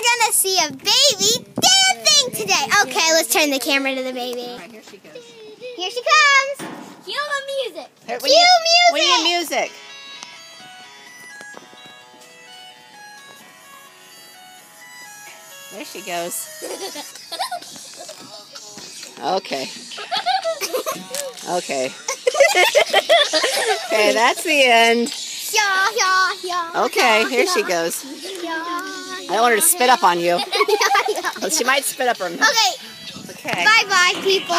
gonna see a baby dancing today. Okay, let's turn the camera to the baby. All right, here she goes. Here she comes. Cue the music. Here, Cue we need- music. We need music. There she goes. Okay. Okay. okay, that's the end. Yeah, yeah, yeah. Okay, yeah, here she yeah, goes. I don't want her to spit up on you. yeah. She might spit up her. Okay, Okay. bye bye, people.